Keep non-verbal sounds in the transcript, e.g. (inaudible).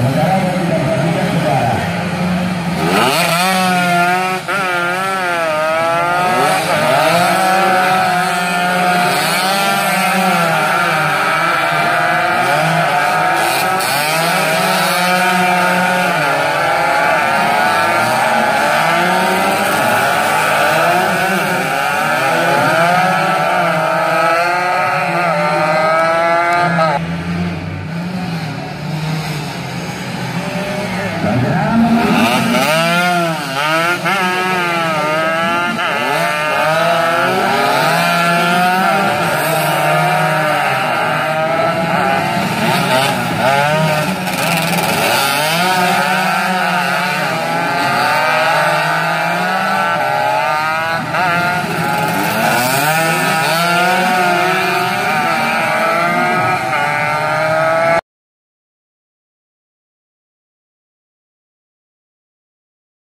Obrigado. Yeah. (laughs)